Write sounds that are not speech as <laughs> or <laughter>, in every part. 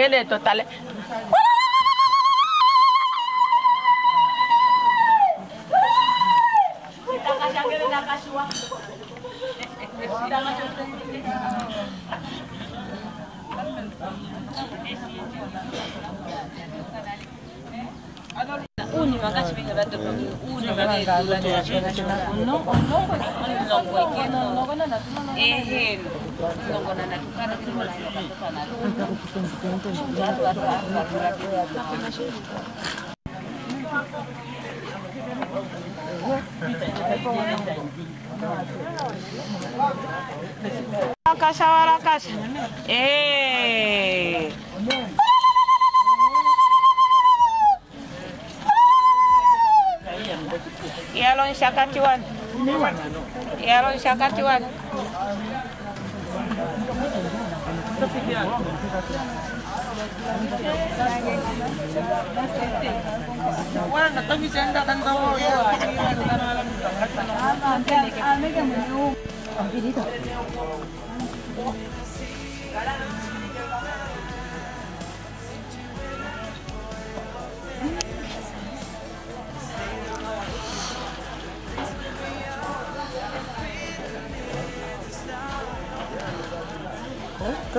ngene to Warakasha, warakasha. Eh. Yalon shakatiwan. Yalon shakatiwan. Wana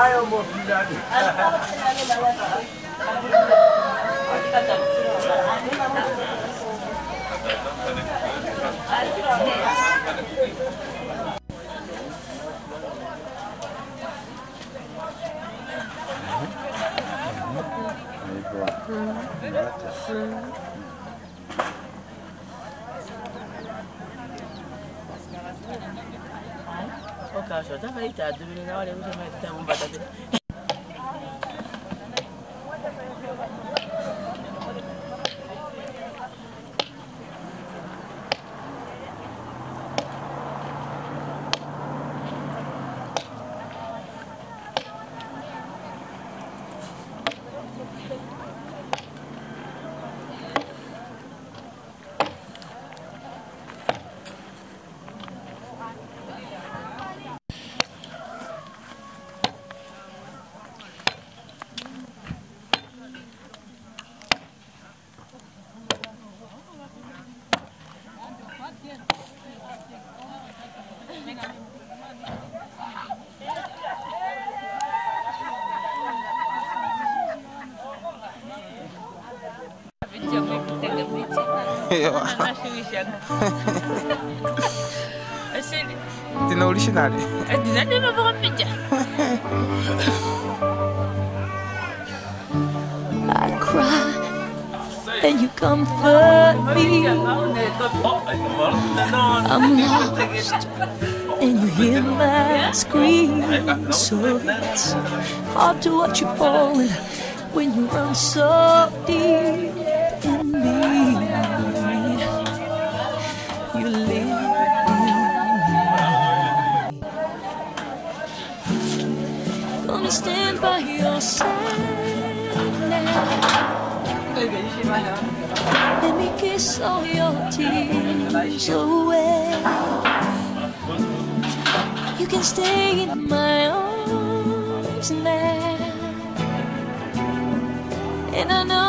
ayo mofilani Thank you. Qual que é a senhora? Tava aí, tá? Dormindo na hora, eu já mais tava um. Asili. Tina originali. Tina ndio kwa picha. I cry and you comfort me. I'm lost and you hear my screams. So it's hard to watch you falling when you run so deep. erase all your tears away. You can stay in my arms now, and I know.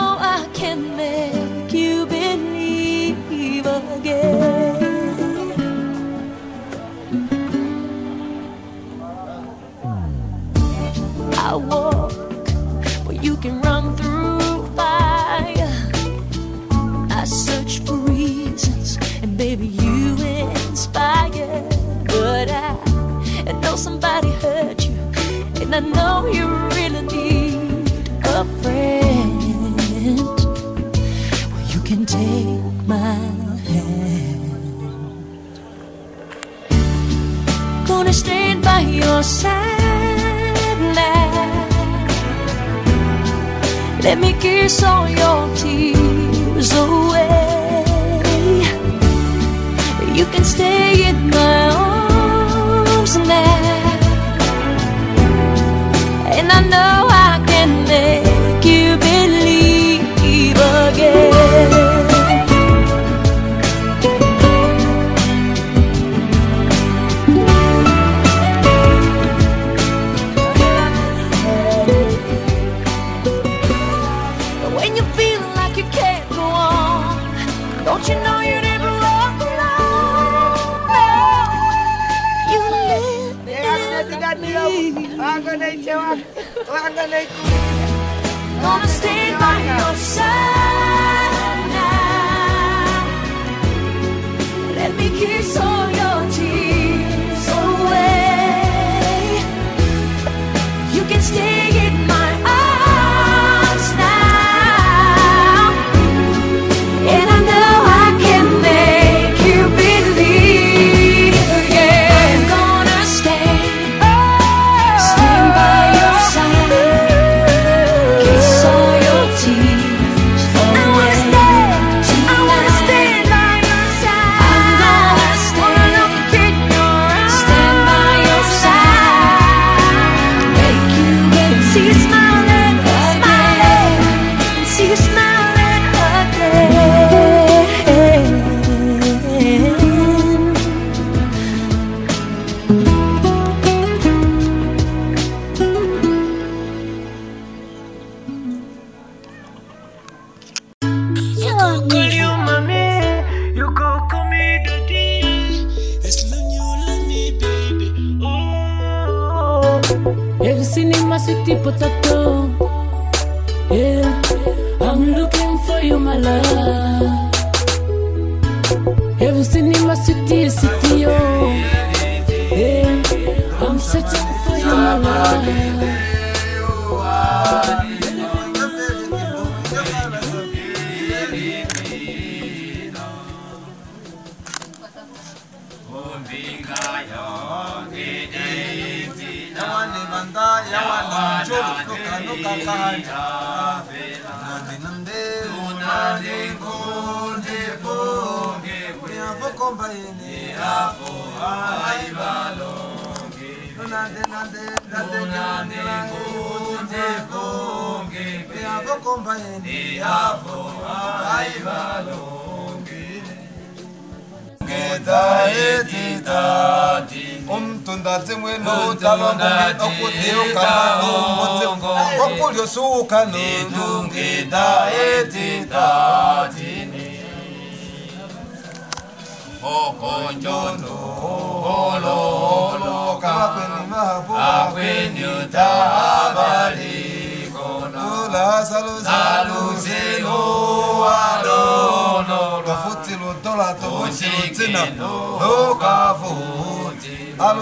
gonna stand by your side.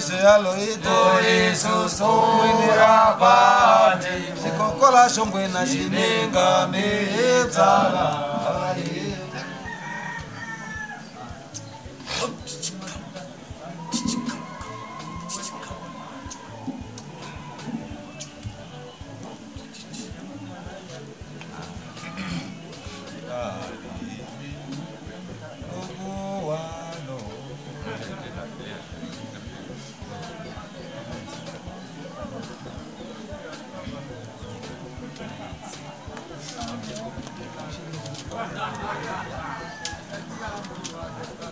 sea loito Yesus omwinirapani zikokola shongwe na shininga mitsala Thank you.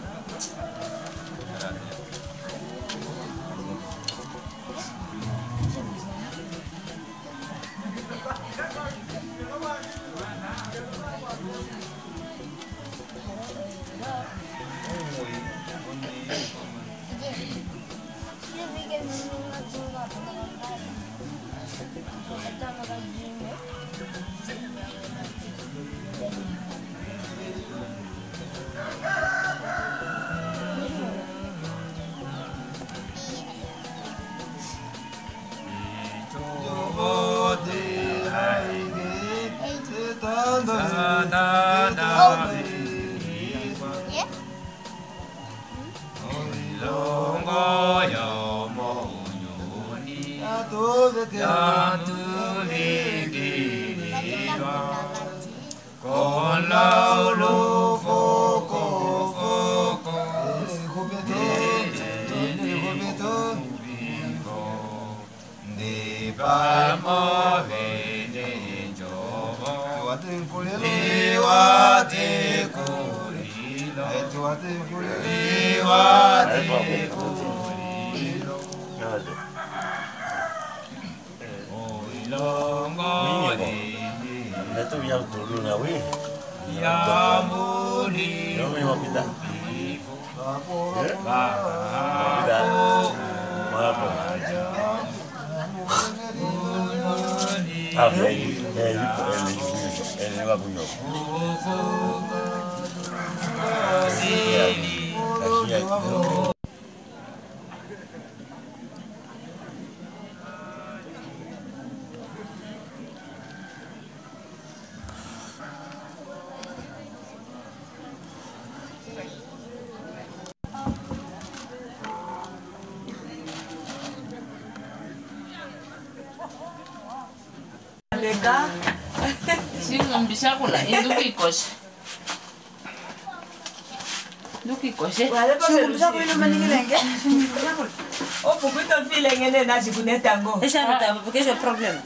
problème.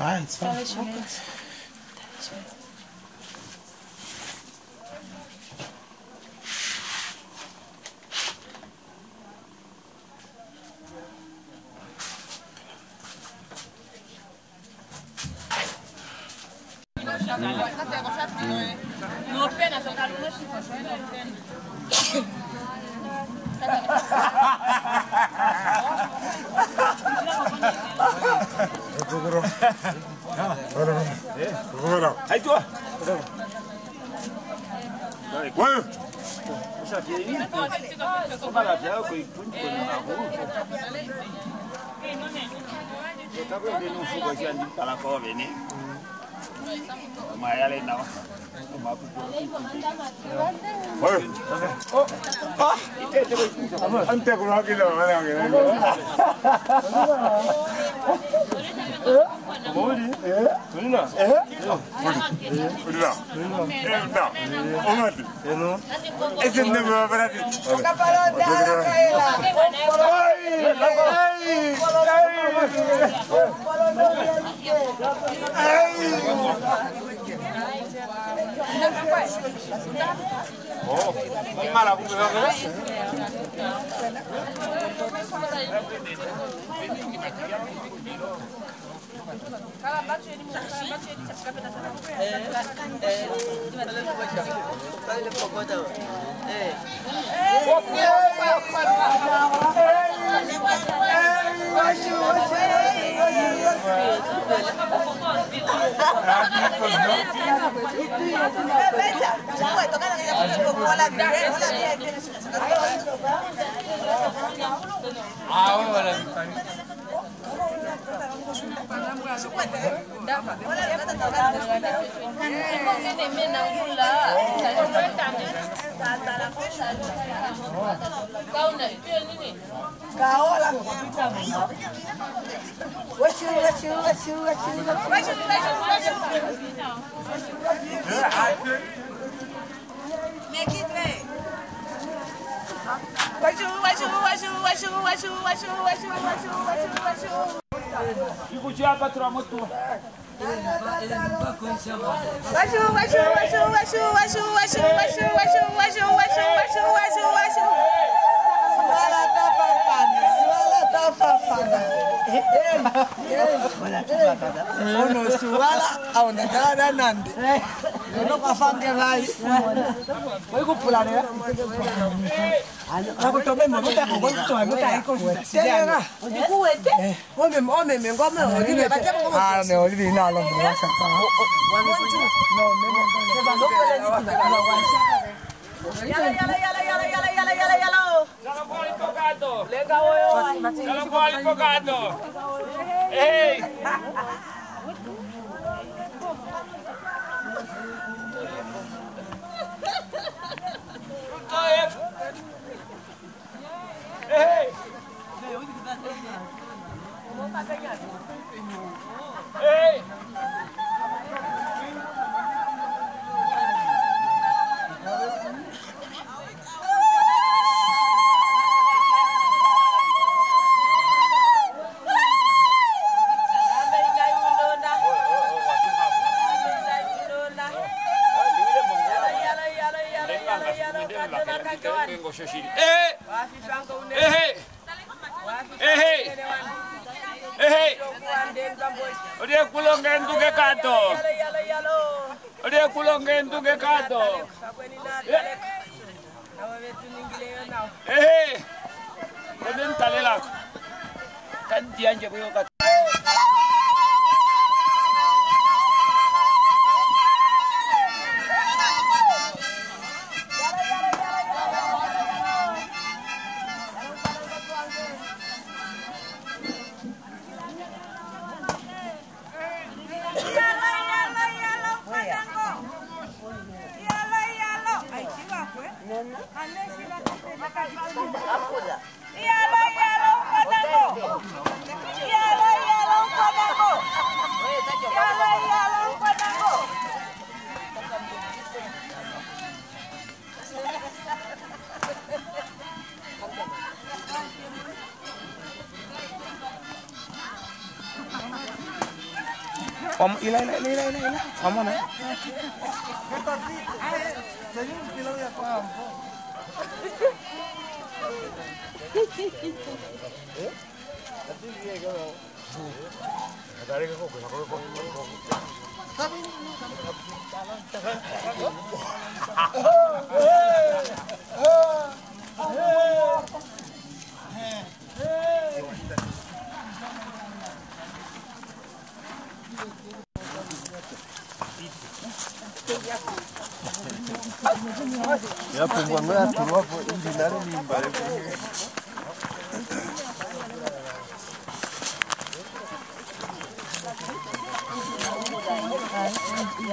Ah, it's fine. Kau dia nunggu kau jangan di talakau ini. Maya? 뭘? 어? 아! 한때구로 하기는 안 하긴 해. 뭐지? 예? 누나? 예? 우리나? 우리나? 예? 엄마한테? 예, 누나? 애쓴 놈이 와버라지. 까빠로 따라가야 어이! 어이! 어이! 어이! 어이! 어, 엄마라고 그러면? 예. Dapat. Caola. Oxu, oxu, oxu, oxu, oxu. Make it rain. Oxu, oxu, oxu, oxu, oxu, oxu, oxu, oxu, oxu, oxu. Fica o diabo atrás, motor. Washu, washu, washu, washu, washu, washu, washu, washu, washu, washu, washu, washu, washu. ono suwala aonekana Ah, unokafange vai waikupulana omeme ngomeolibinalondoaa Yala, yala, yala, yala, yala, yala, yala, yala. Sono un po' impoccato. go eh, eh eh. Eh eh. Eh eh. Eh eh kato. Eh eh eh eh kato. Eh ode talela kan dianje boyo kato. Om, ilah, ilah, ilah, ilah, ilah. Om mana? Tadi, saya bilang ya, Pak. Ya, pues cuando era tu ropa, un dinar en mi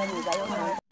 你的有可能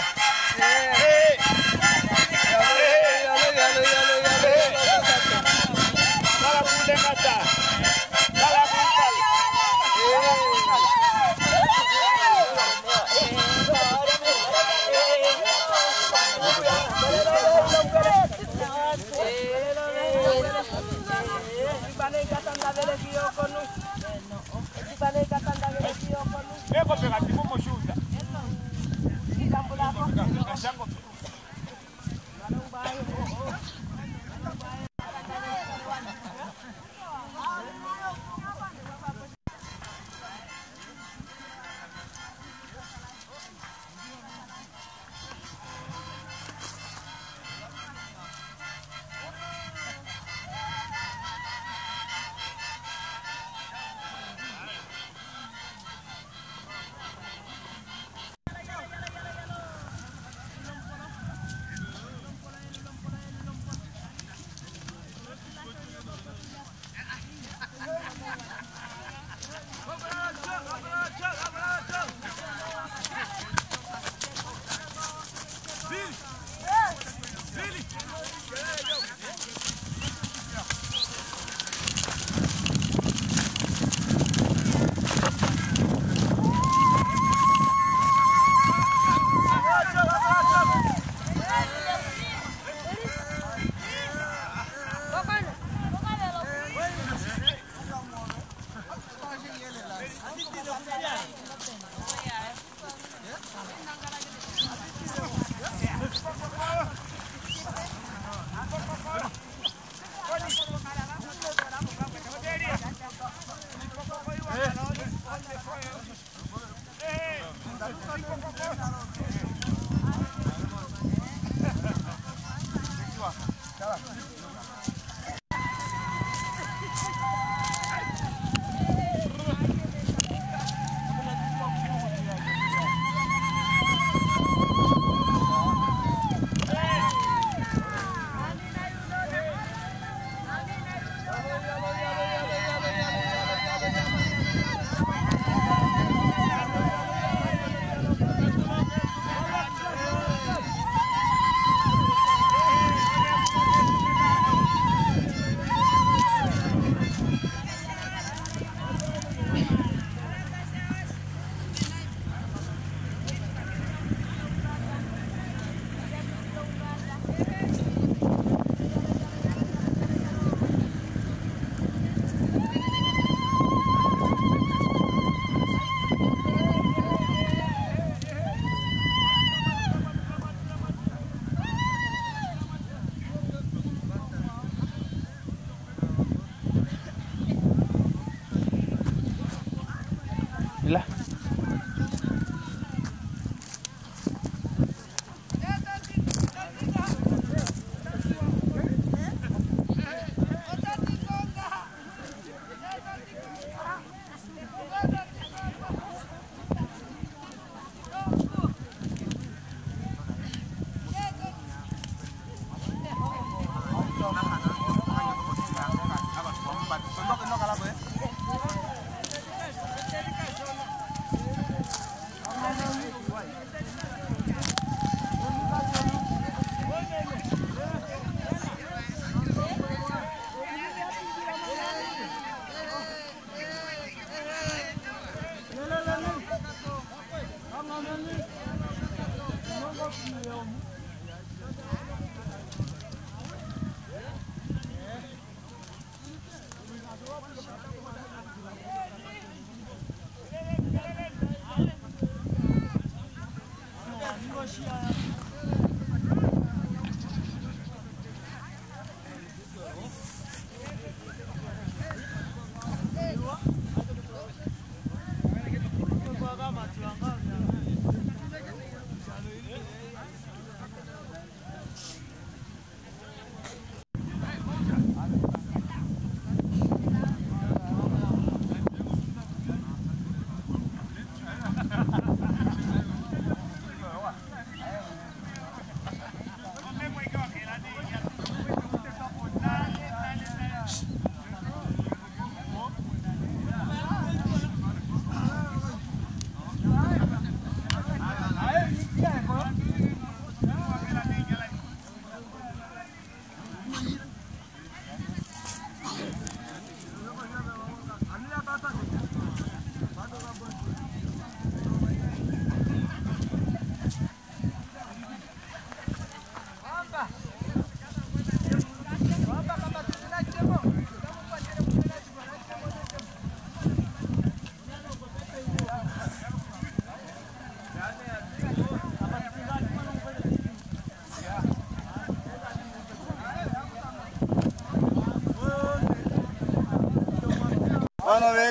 Tla.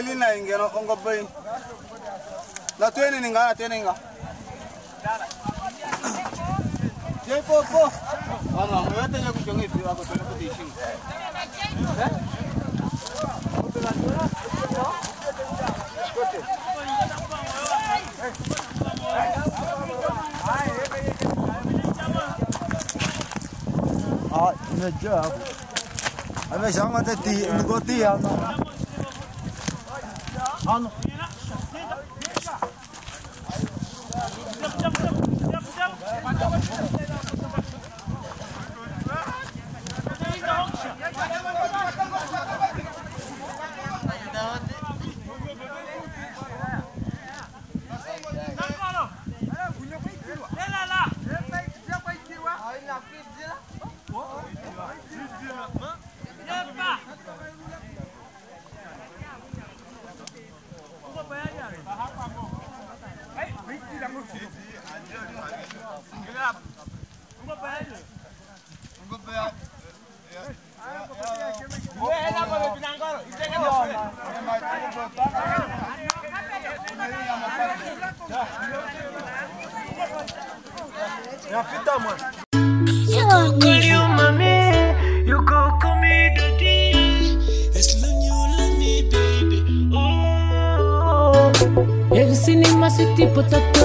Weli na ingeno ongo bain. Na ninga na ninga. Po po. Ah, imejaa hapo. Ameshaanga tati ngotia ano. Ano? Napita mwana. You go call you mommy, you go call me daddy. As long you love me, baby. Oh. Potato?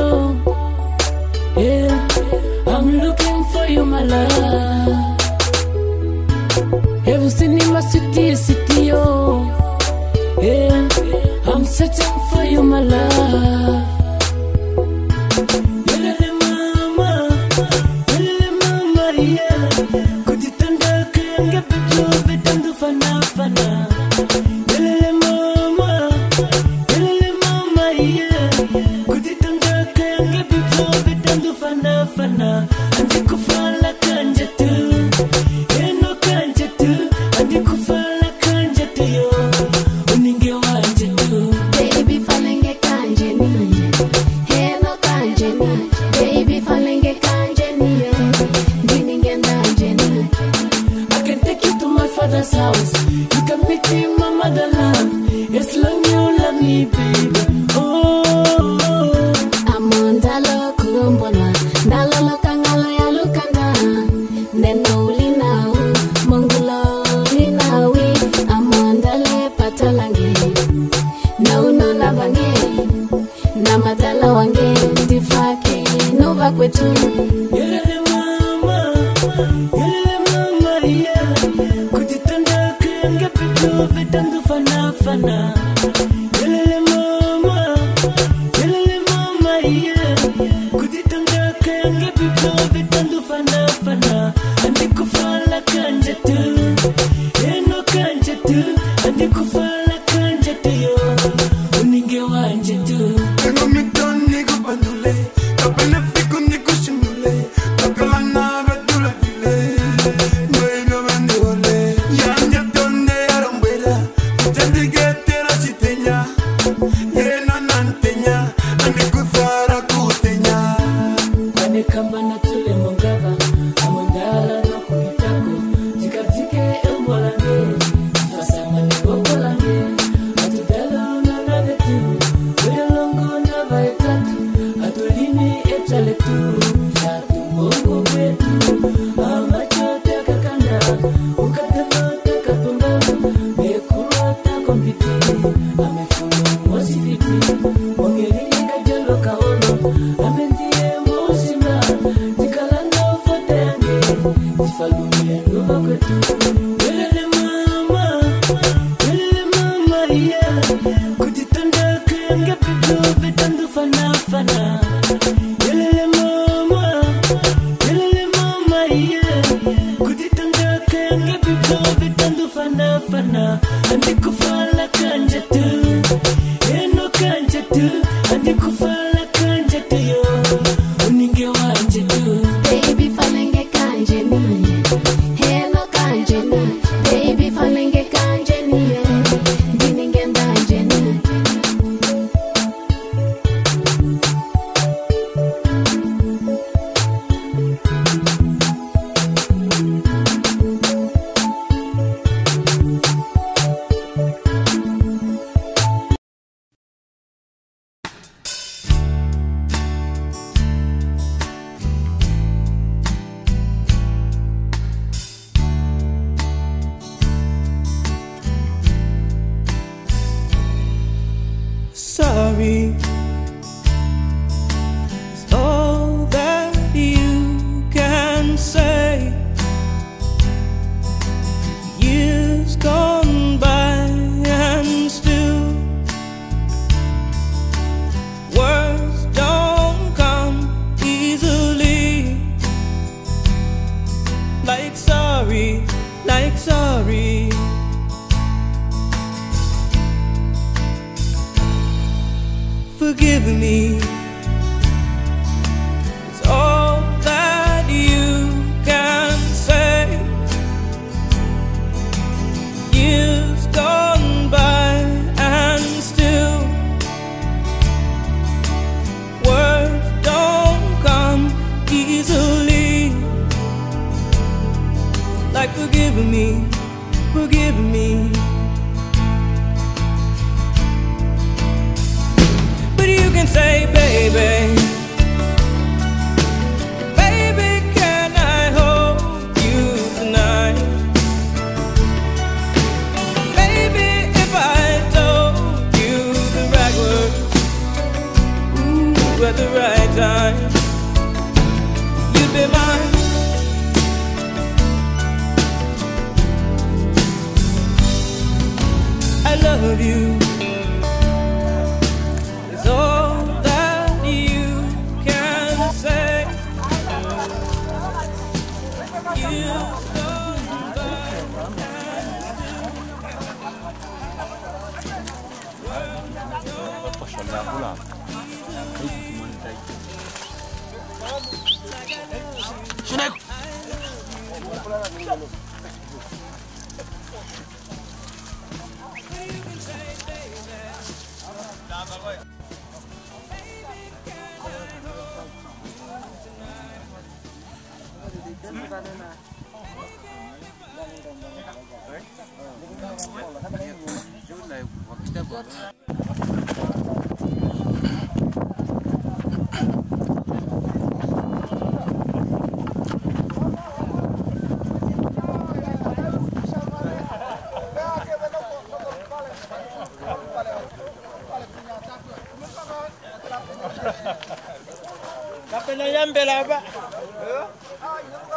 Kapena yambela ba.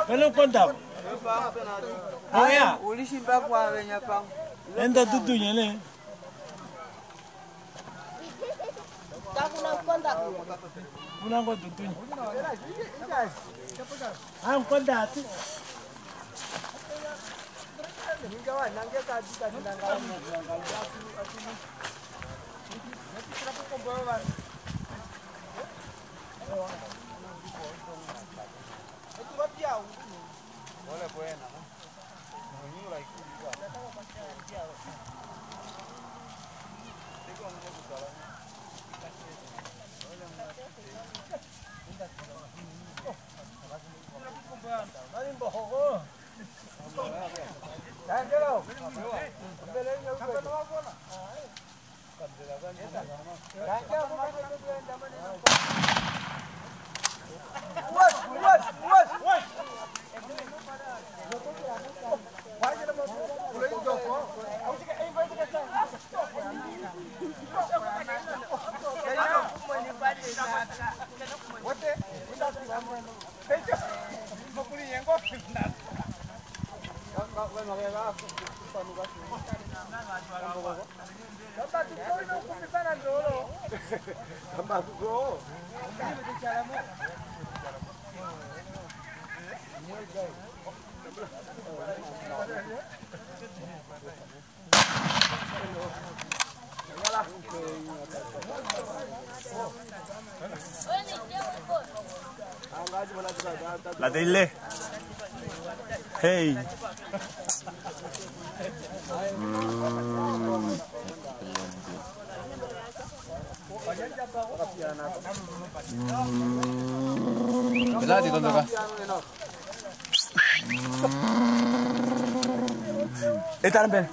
Pena konta. Aya. Ulisimba kwa wenya pang. Enda tutunya nih. Una kwa tutunya. Ah, mkonda ati. La Ben.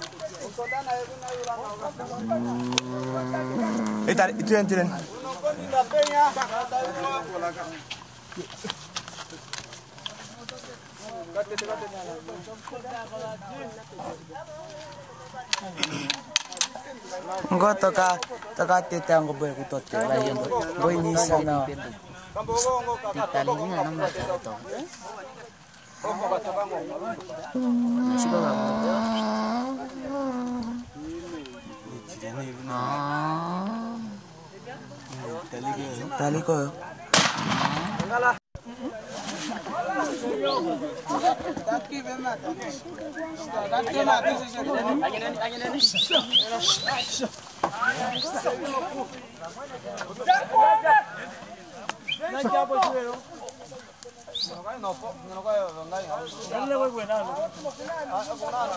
Eta itu yang tiren. Ngo toka toka tete ngo boy kutote la yendo. Boy ni sana. Na ba. nível, né? Ah. Hum, tá ligado? Tá ligado. Vai lá. Daqui vem Tá Daqui vem nada. Não vai, não, não vai, não vai. Não vai, ah, não.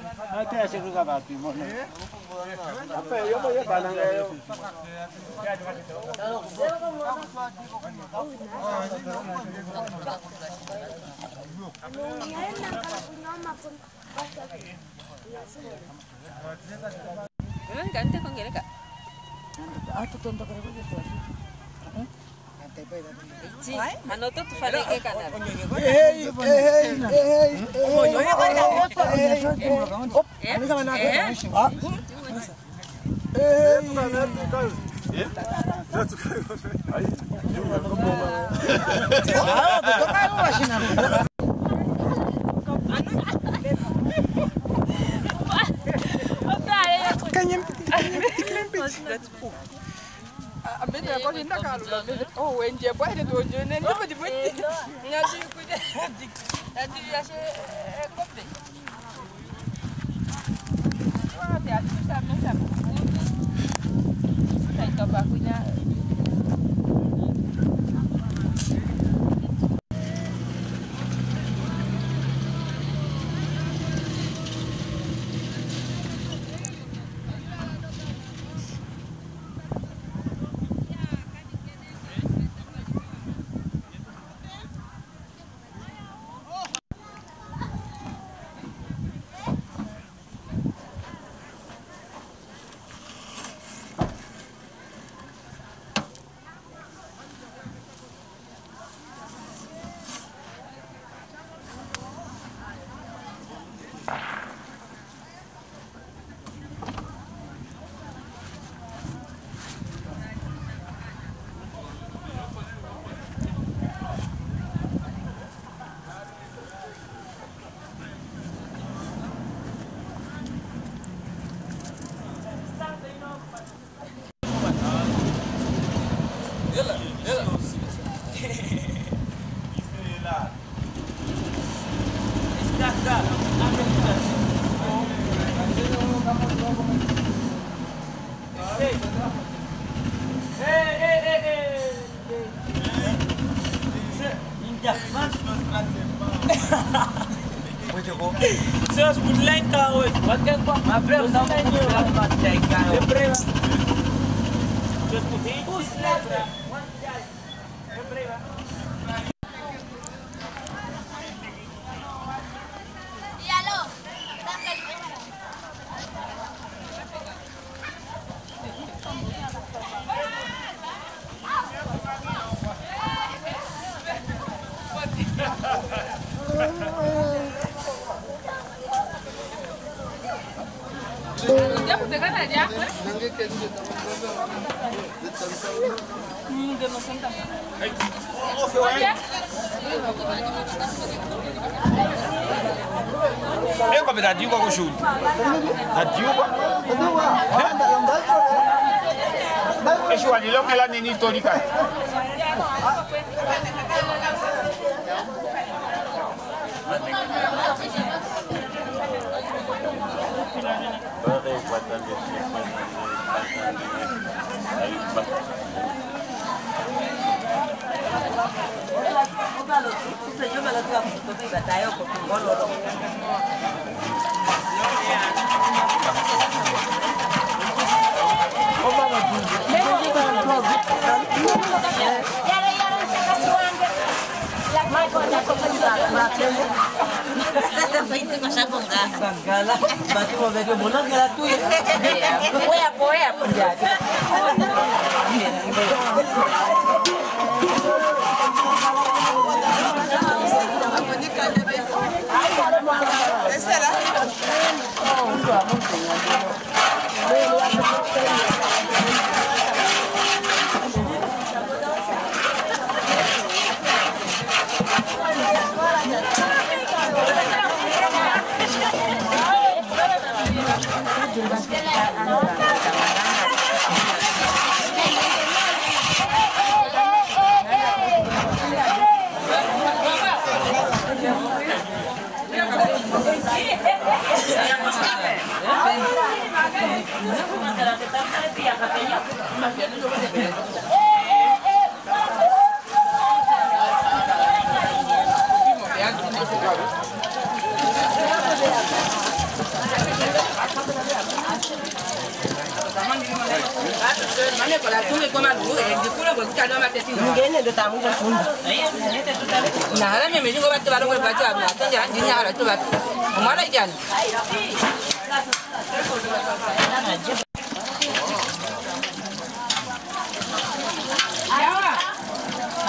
Nanti hasil juga babi mau. Apa ya? Apa ya? Banang ya. Kan kan tak kongkir kak? Ah, tu tonton kerja tu. Anoto tufanike kana. Kanyem kanyem kanyem. abinda ko hinda kalu abinda oh enje boy de dojo ne ne bodi bodi nyadi ku de dik nyadi ya she kopde wa te atu sa me sa ta to ba ku nya Abreu, dá um Nah, que está de tía, capella. ngene ndo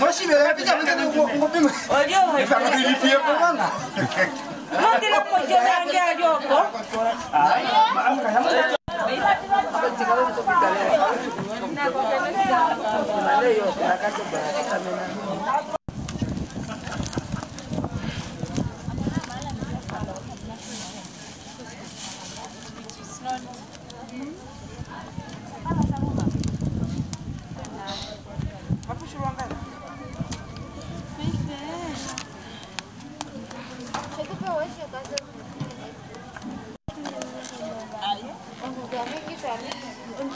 Moi, je vais la pizza, mais je vais la pizza.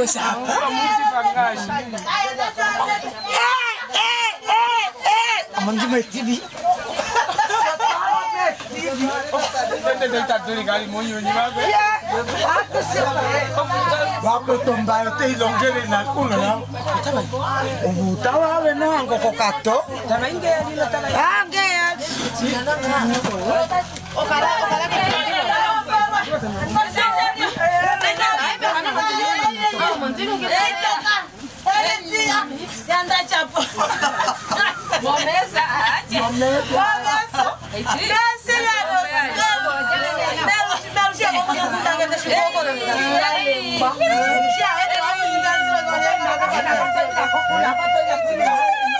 lo sa. Aman di my TV. Bapo tomba yo te ilongere na kuno na. Ubuta wa we na ngo kokato. Tama inge ya ni la tama. Ah, inge ya. Yandacha po. Momesa, ache. Momesa. Gracias a Dios. Yeah.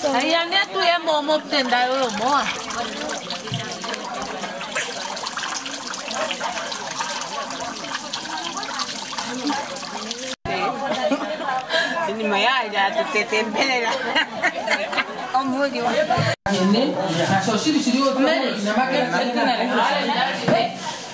só. Aí a minha tu é momo tenda eu moa. Ini maya ada tu tetembele lah. Kamu dia. Ini, sosial sih dia. Mana? Nama kita.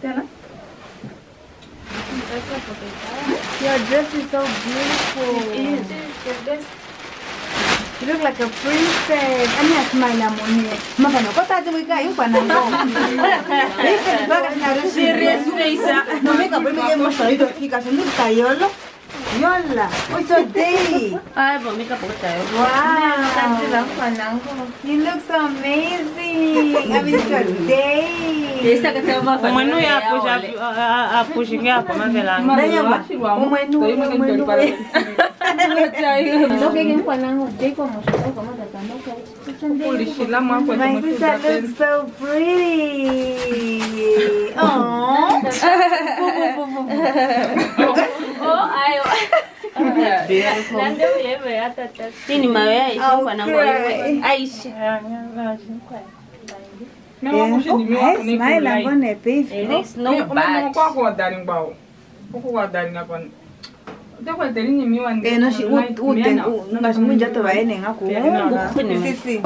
त्याला Your dress is so beautiful. It is. Your dress. You look like a princess. Ani No <laughs> me me. يلا What's your day? I have a Wow. You look so amazing. I mean, your day. Umwenu ya push up, pushing up, mavelangu. Ndanyama, umwenu, umwenu. Look again, kwa nangu, jiko mwisho, kwa mwisho, kwa mwisho, Holy shit, la mama my sister looks so pretty. Aww. oh, I. Nando uleve hata tatu. Tini mawe aisha na mwana. Aisha. Meu amor, você não me ama. Smile, I'm gonna pay. There's no bad. Eu vou guardar em baú. Vou guardar em. enoshi ungashimuijata não kuungasisi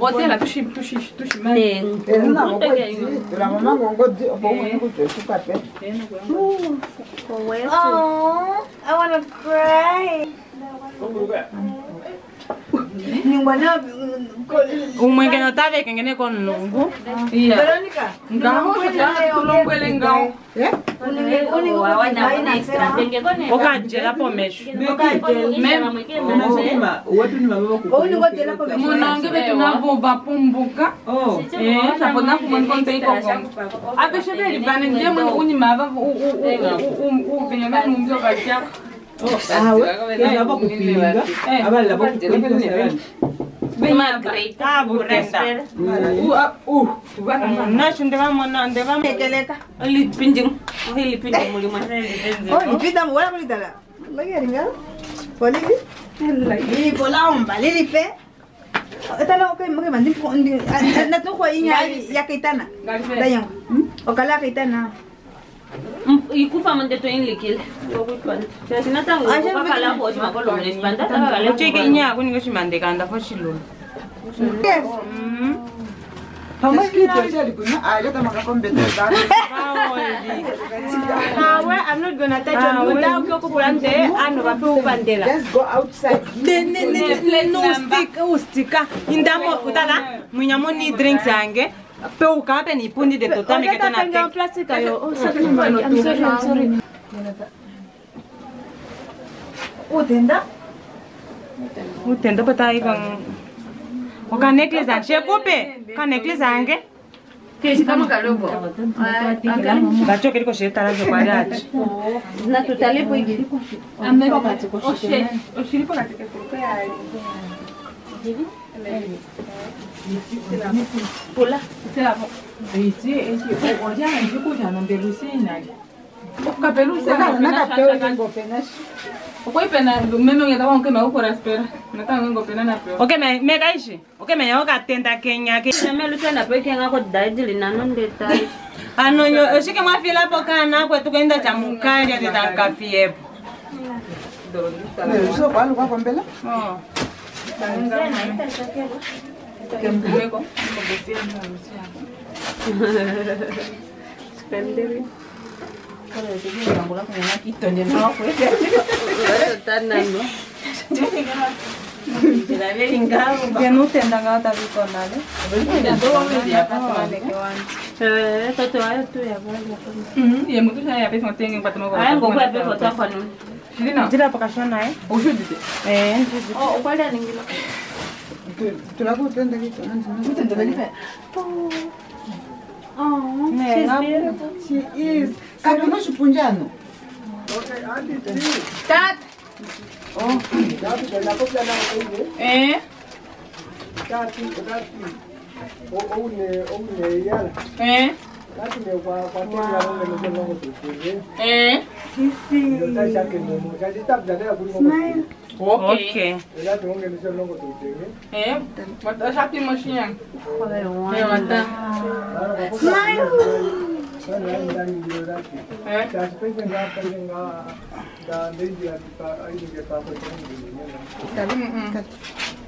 otela tushipatushimaiamamangogoiopounikujoshukape ningwana umwe não não ngene konungu veronica ngaokulombwele ngao okagela pomeshomunonge vetu navuva pumbuka. Eh, Sapo nakumwene konteikokongo apeshe velivane nje mwene unyima ava upenya vanumbi awe keza avalila vakupinga Magreta, burrenda. Uh, na shinde vamo na nde vamo. Tekeleka. Ili pinjing. Ili pinjing muli mwana. Oh, ipita mwana muli tala. Lagi aringa. Poligi. Lili pola umba, lili pe. Tala okay, okay mandi ko ndi. Na ya kitana. Dayang. Okala kitana. ikufa mnteto inlikile lokutwana shasinatangukakalabo shimakolomele shipandataakale uceke inyako nike shimandekanda fo shilulo nawe i'm not gonna touch on you da ukuyokukula nje ano vape upandela no stika indamo utata mwinya moni drinks yange Pe o cape ni pun de tot, am că n-am te. place ca eu. O să nu mai am să am să O tenda? O tenda pe tai că O ca necleza, ce pope? Ca necleza ange? Că ești cam calobo. Dar ce cred că și tara de coadaci. Na tu tale pui. Am mai copați cu și. O și pe la te că ai. Divi? Pola. Iti, iti, oshike mwafila hapo kana kwa cha mkali atakafiepo. Ndio, ndio. Sio kwa Kemkumeko kofia ndo harusi yako. Spendewi. Kale zile zangu lako ni naki tonye nao kweka. Tana no. genutendangaota vikonale totoayo tu yakoyemutushayapesotengepatomaagokuyapefotakwanu ndinapakashanae ushudite Trago Oh, she's beautiful. She is. Kako našu punđanu? Okay, Andi, ti. Tat. Oh, tati, da na kopla na ovdje. Eh? oh, tati. oh, ovdje, jela. Eh? Enyanzimo ipomulo. fula shandikapo lupale enyu chef shapamana Eh,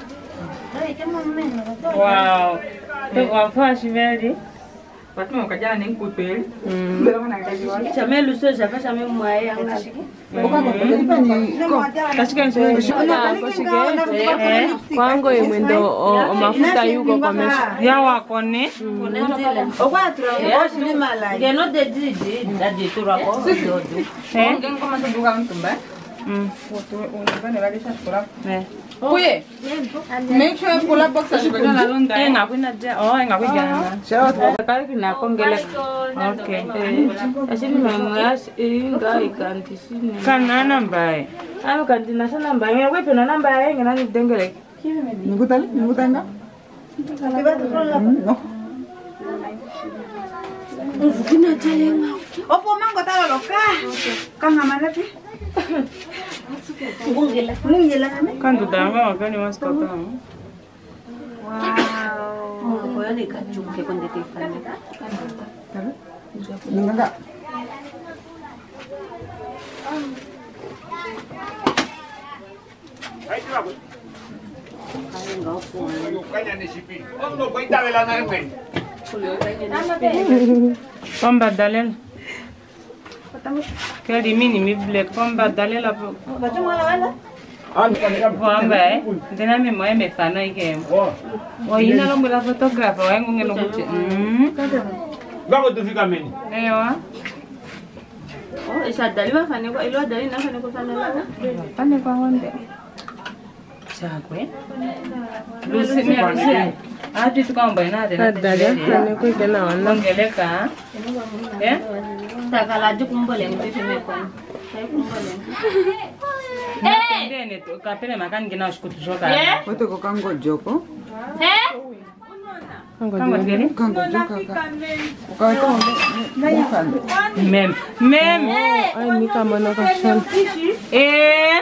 Wow. Tukwafashe meli. Fatima ukajana ni Kwango imwe ndo yuko kwa mesha. Ya wako Mm. Puye, make sure pull up box ashikona la londa. Eh ngakwina je. Oh, ngakwina na. Sio tutakali kina kongele. Okay. Eh, Ashini memoyas inga ikanti sini. Kana nambaye. Ano ah, kanti na sana nambaye. Ngwe kwepe na nambaye ngena ni dengele. Nikutali? Nikutanga? No. Ufukina talenga. Opo mango talo loka. Kanga manapi? Kanduta anga makani maskata amu. Wow. Kwa yale kachuke kwenye tifani. Ninganga. Pamba dalela. Kali mini mi black komba dalela po. Bachumala wala. Kwamba eh, ndina mi moye mefano ike. O ina lo mula photographer wa ngunge lo kuche. Mm. Ngako tufika meni. Ewa. Oh, isadaliwa fane kwa ilo dali na fane kwa fane la. Fane kwa ngombe. Chakwe. Lusi mi lusi. Ati tukaomba ina tena. Adalia fane kwa kena wana. Ongeleka. Eh? Takalaji kumbole mekoni. Kai kumbole. Kapele makani kina ushikutushoka. Wote kwa kango joko. Mfano. Mem. Mem. Ai mika mana kwa shon. Eh.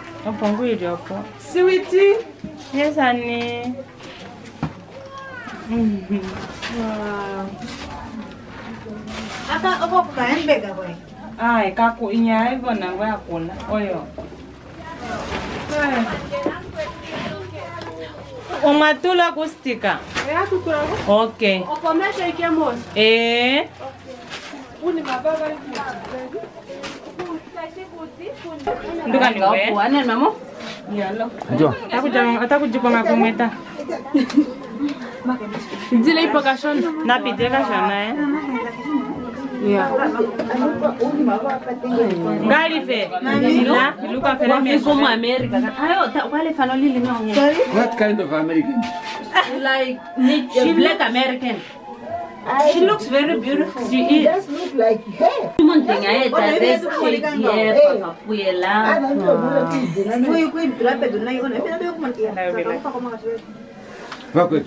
ili opo. Sweetie. Yes, ani. Wow. Aka opo kaembega boy. Ay, kaku inya hivyo na ngoya kula. Oyo. Umatula kustika. Ya kukura. Okay. Okomesha ikemos. Eh. Uni mababa hivi. Nduka ni wewe. Wane mamo? Yalo. Atakuja atakujipanga kumweta. Zile ipo kashon. Napite kashona eh. Yeah. Ngali fe. Nila, iluka fe na America. Ayo, ta- wale. What kind of American? Like black American. I, she looks very beautiful. She it is. does look like hair. Bakit?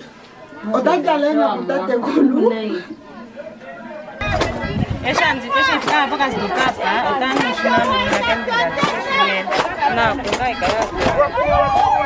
Otagalena kutate kulu. Eshanzi, eshanzi, ah, baka zikapa, otani shinamu na kenda. Na, kungai kawasa.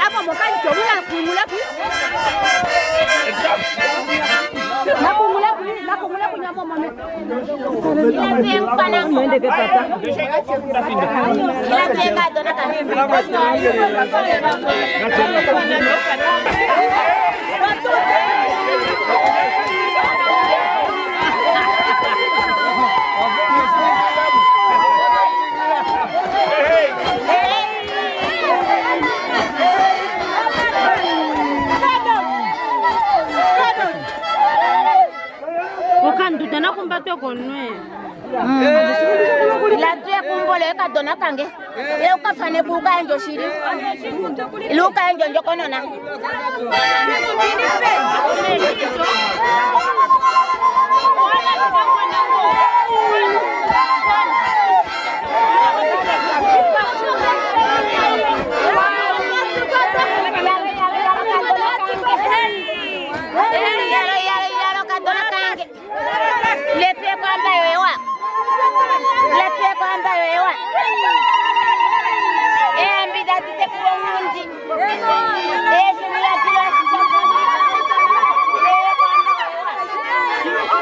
apa mo kan jo mula kumula pu na kumula pu na kumula pu nyamo mame ile pana mwende pe pata ile tenga dona ka hembe na tenga dona ka hembe tuya kumbo pole ka dona kange ile ukafane buka enjo shiri ile uka enjo njoko Letwe kwa ambayo hewa. Letwe kwa ambayo hewa. Eh, mbida tute kuwa mundi. Eh, shimula tila sitafundi. Letwe kwa ambayo hewa.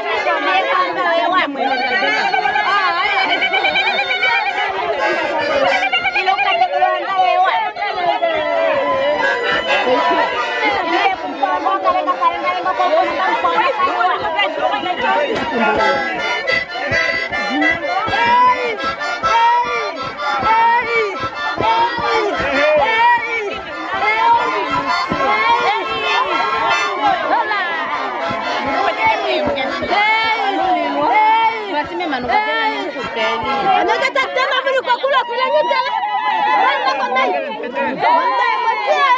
Letwe kwa ambayo hewa. anakata tema vili kwa kula kula nyutela. Hey, hey, hey, hey, hey, hey, hey, hey, hey, hey, hey,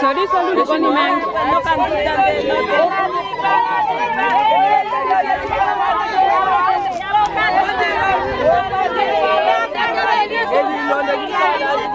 Sorry, sorry, sorry, sorry, kalau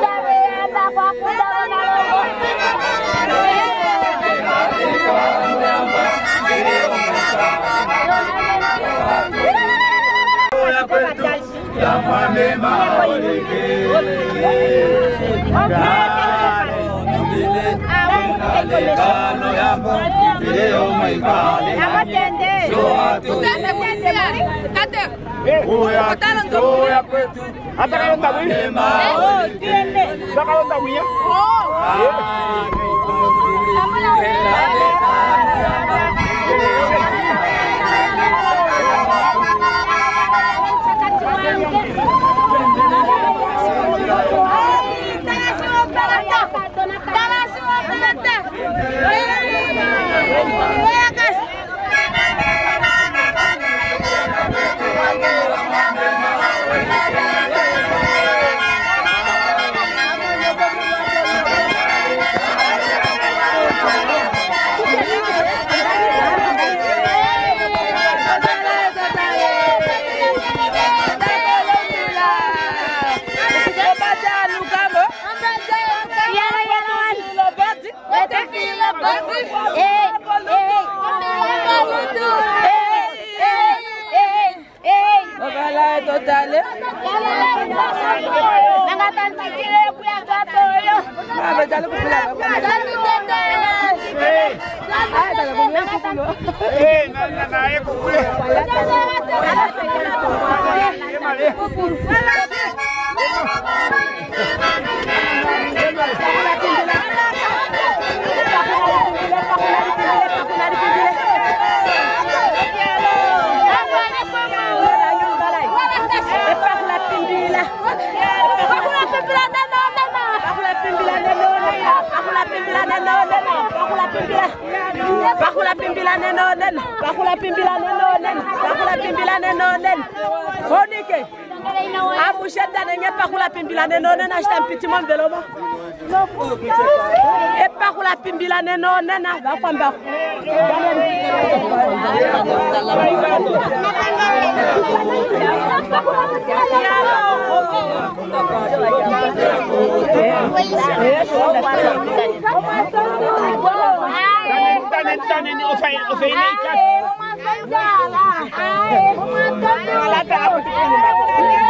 tak Llámame Mauricio, boleh. Oh, tiene. Thank you. totale. Hey, Bakula pimpila neno neno, bakula pimpila, bakula pimpila neno neno, pimpila neno bakula pimbila mbila neno nena bakwamba Tulikuwa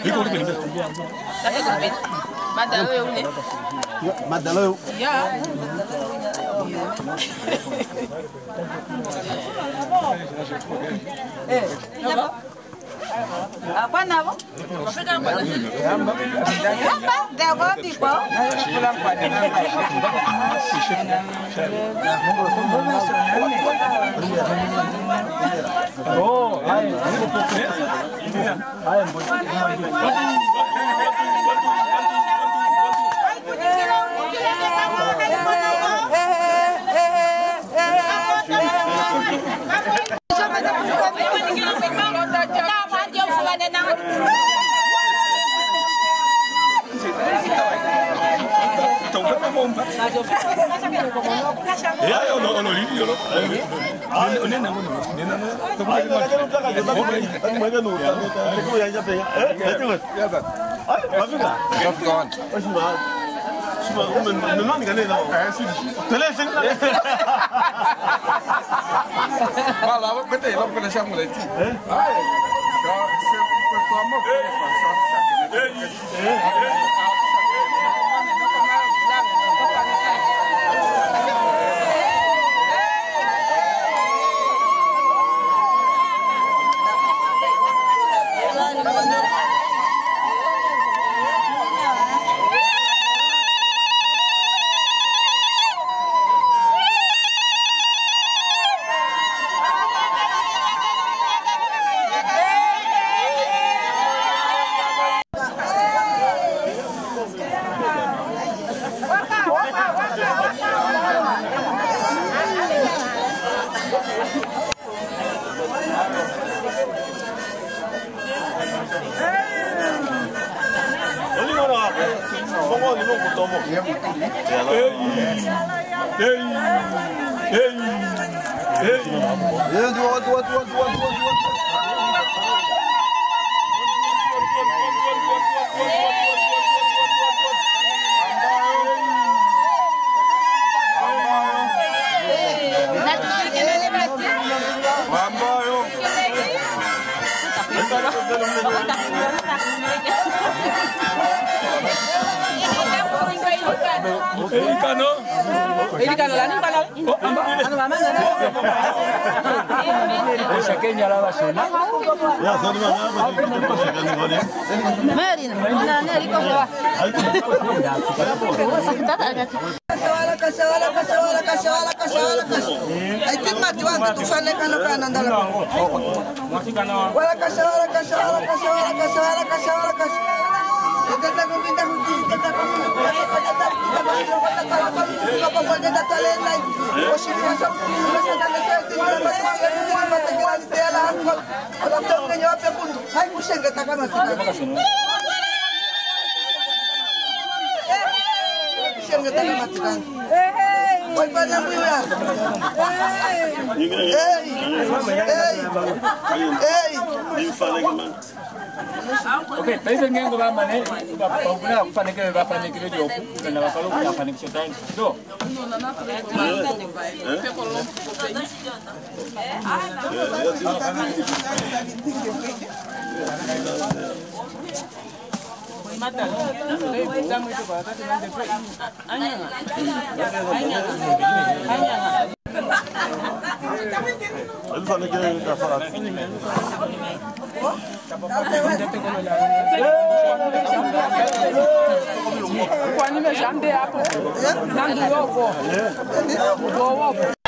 Ikut kita. Madalo eu, né? Madalo eu? Já. É. Apa nabo? Apa? Dewa tipe. Oh, ayam. Ayam. Ayam. How's it going? 什么？我们？我不，我来。Elikano. Elikano, la nipa la. Ano mama ngana. Esa kenya la. Ya son mama. Mary, na ne eliko kwa. Tata agati kasha wala kasha wala kasha wala kasha wala kasha aiti mati wange tufaneka nokana ndala wala kasha. shenge tala matikanga waipata mwiwe yako Okay, bese ngengo bamane bakufuna kufanekele bafanekele yoku kana bakalo kuyafanikisha tani. Do. Yeah, yeah, yeah. mata dai za mu ba ka da ko anya anya anya Ele falou que ele tá falando. Quando me chamei, eu não dou o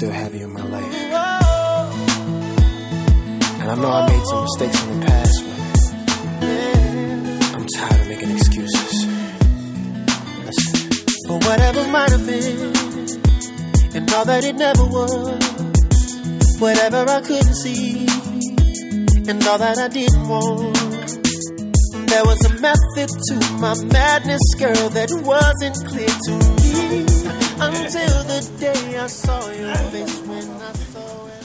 still have you in my life. And I know I made some mistakes in the past, but I'm tired of making excuses. For whatever might have been, and all that it never was. Whatever I couldn't see, and all that I didn't want. There was a method to my madness, girl, that wasn't clear to me. Until the day I saw your face when I saw it.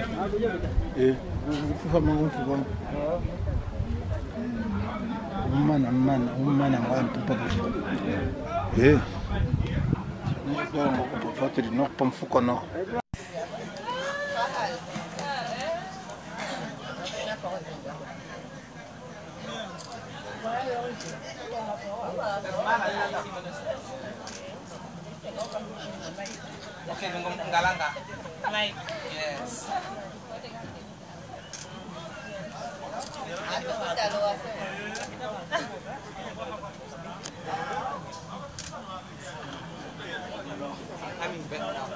Eh, ufaman ufaman umman amman umman abantu eh. bakifu ye ngokubafatiri nokuba mfuko noko Okay, ngalanga. like, yes. I mean, better now. Uh,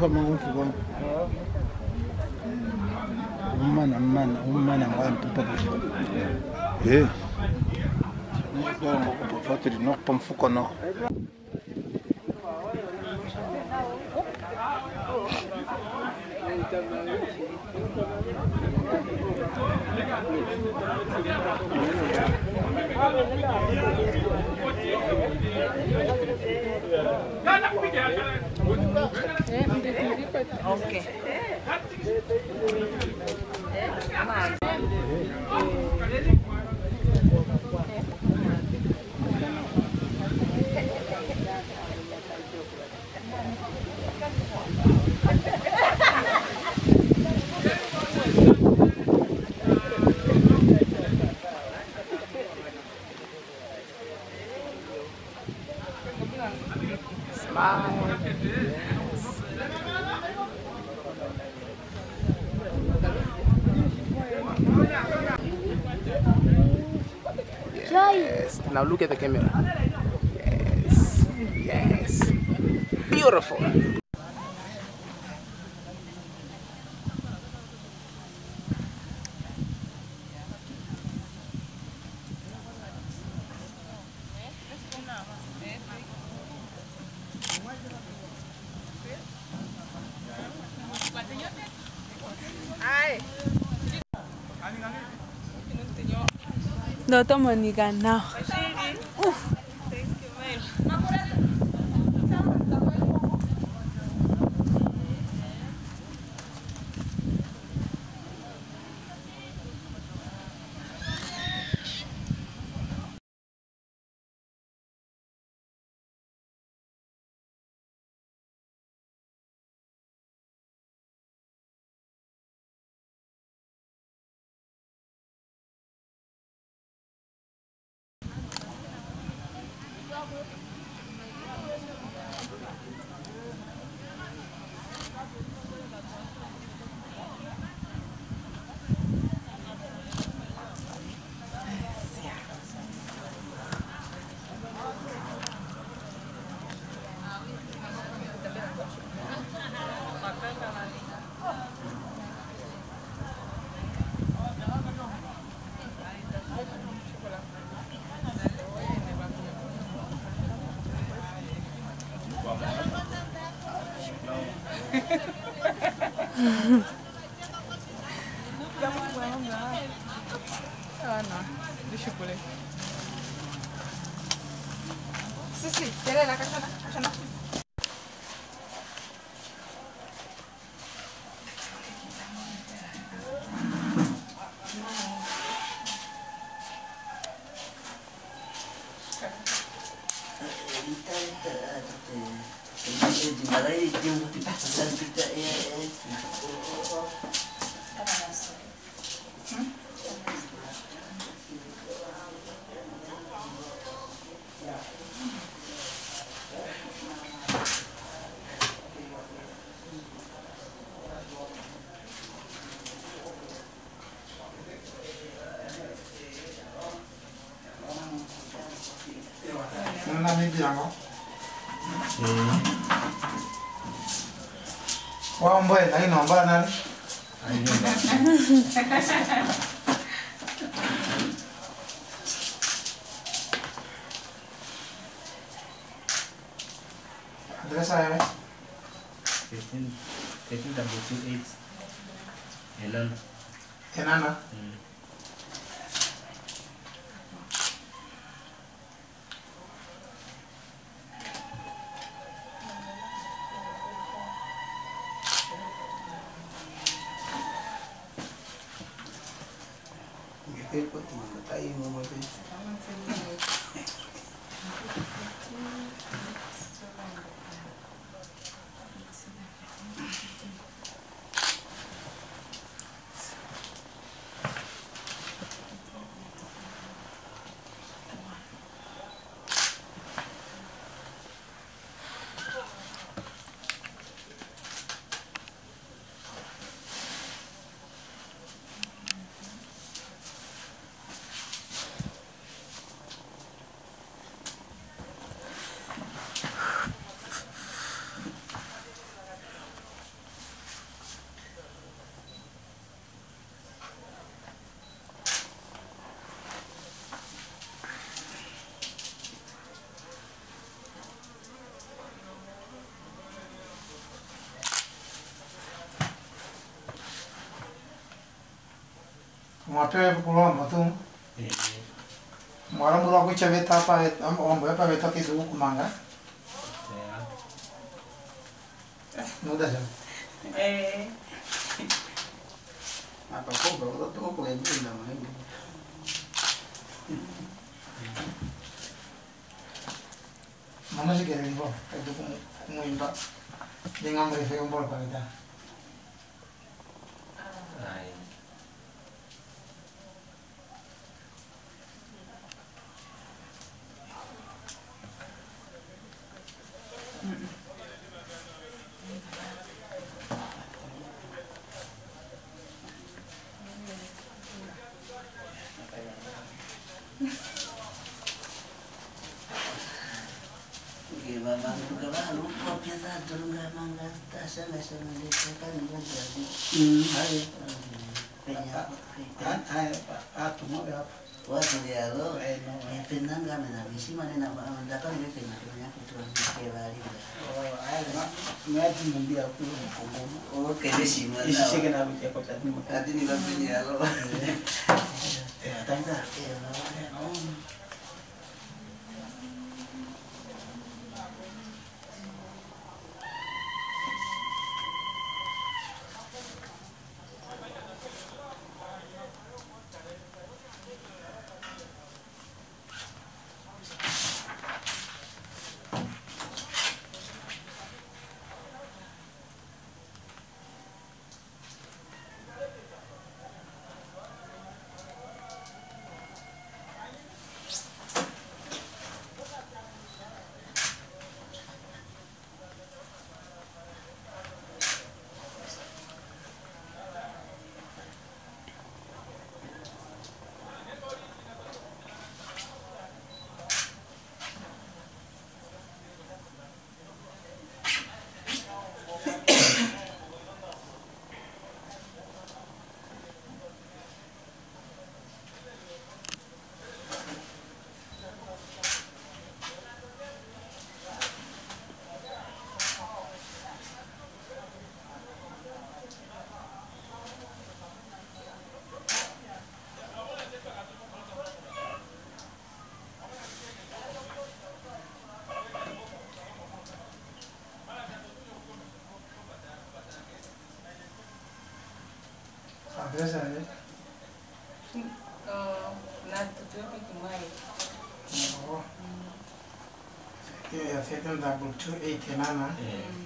famba ngomfukwana umana mna umana ngwantutha kuhle ye ngokuba fatiri nokupha mfuko noko Now look at the camera. Yes. Yes. Beautiful. Ndoto Monica now. Santiago. Sí. Wow, bueno, ahí no va a nadie. Ahí no. Address I 15 15 double two eight. Elan. Enana. Mm. Mwapewe kulomba tu mwala mbula kucha veta hapa ombo hapa veta kitu huku manga muda sana Eh. Apa kok baru tuh kok kayak gitu namanya. mama si kere nipo itu kumuimba dengan mrefe umbol palita Ay. kumwambia sih mana? Isi sih kenapa dia na tadi tatimu. Tadi ni rafiki yalo. Adresa de Nato, 789.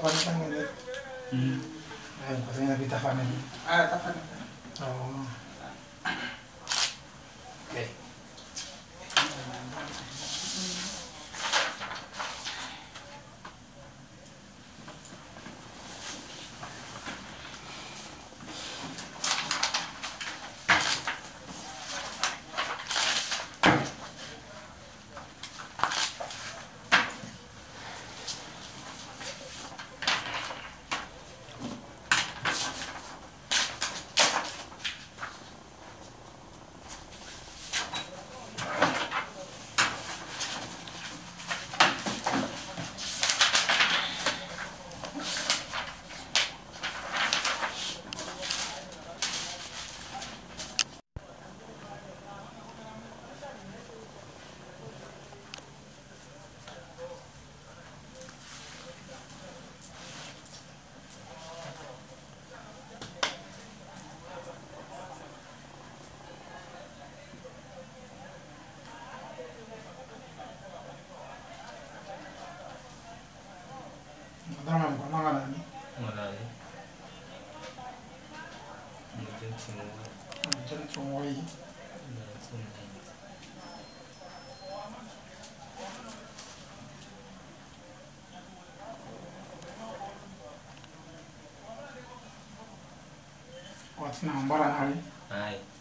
pagpapalitan 사람은 관망을 하니? 관망을 하니? 무슨 중호이? 무슨 중호이? 무슨 What's number and.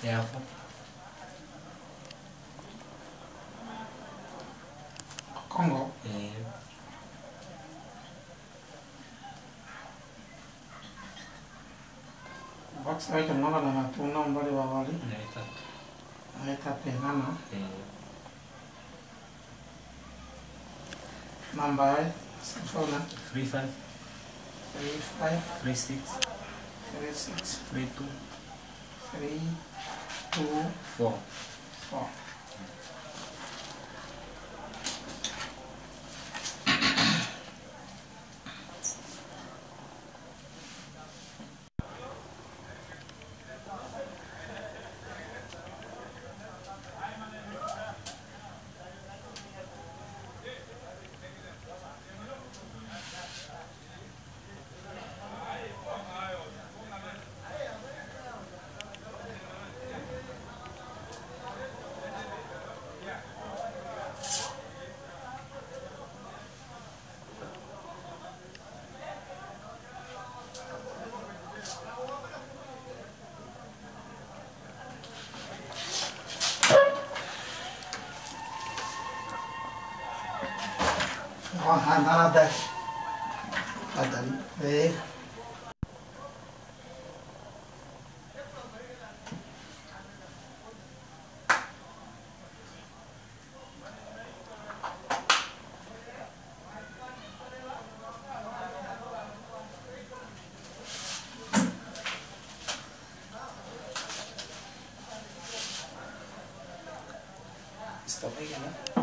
Yeah. Congo. Yeah. Box item మళ్ళీ నాకు తూణం బడి కావాలి అయితే తిన్నాను number phone three five three five three six three six three two three 舒服。啊 nada. Hasta ahí. ¿Ves? Stop again, eh?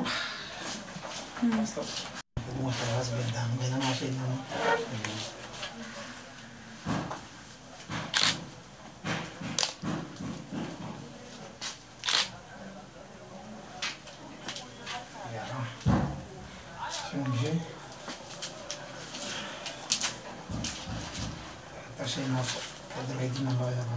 same of the writing and.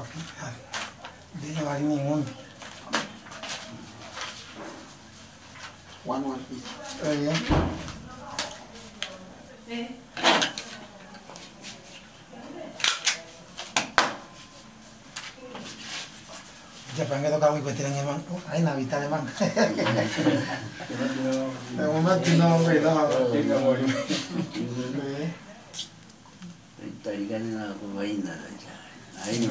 aquí, de llevar ninguno. Juan Martí. Está Ya para que tocar muy pues tienen el manco. Hay una vista de manco. <laughs> momento no, no.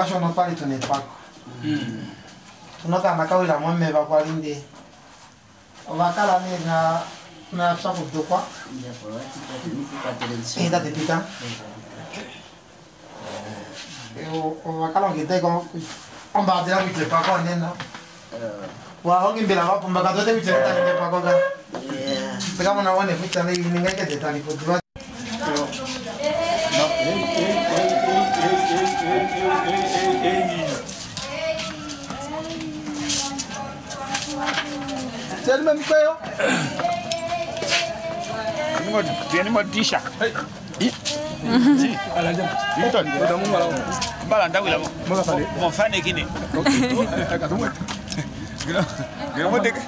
vache, on n'en parlait, tu n'es pas. tunoka maka wila mwame vakwalinde vakala nena na swakudokwa itatipita vakala ngitaiko ombatela kuitepako nena wahongimbila vapumbaka tote kuitepako ka tikamona one futana iningaiketetani kutuva mbala ndawila mofane kine ginomodeke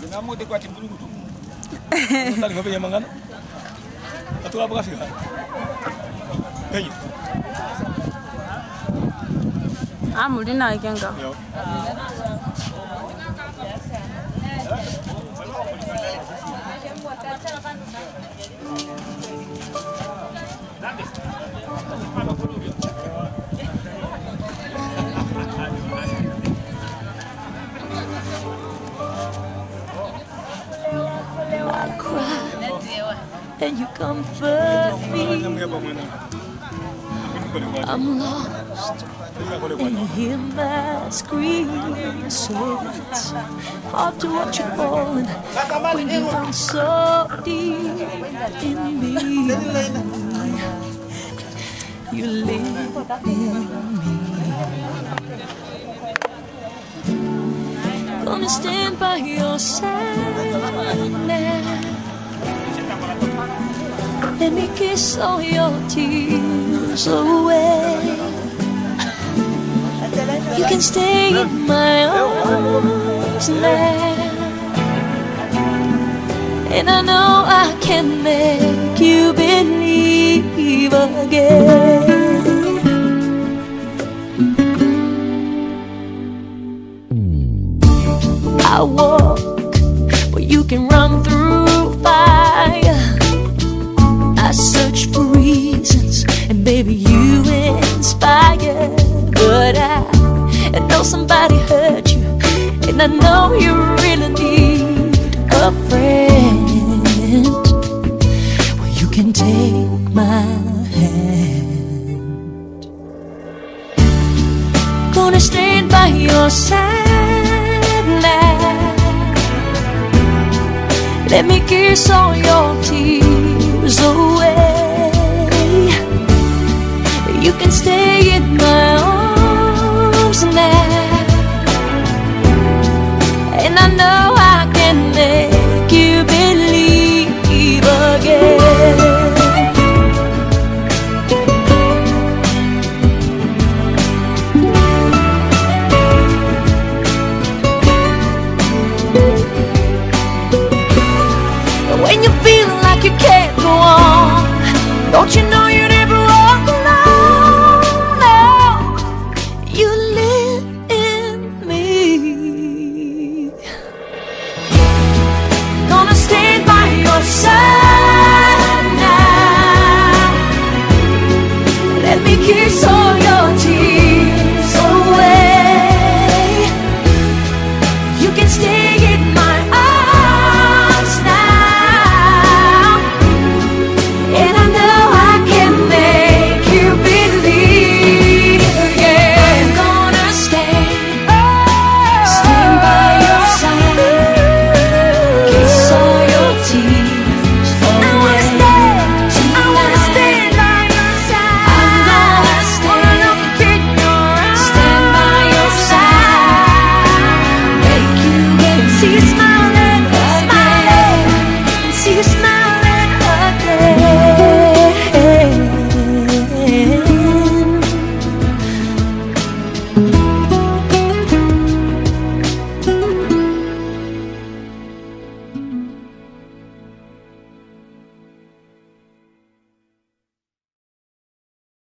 ginamode kwati mbulugutu ndali ngobe yamangana atula buka fika penyo Ah, mulina ikenga. I cry and you comfort me. I'm lost and you hear my scream. So it's hard to watch you falling when you run so deep in me. You live in me. Gonna stand by your side Let me kiss all your tears away. You can stay in my arms now. And I know I can make you believe again. Somebody hurt you, and I know you really need a friend. Well, you can take my hand. Gonna stand by your side now. Let me kiss all your tears away. You can stay in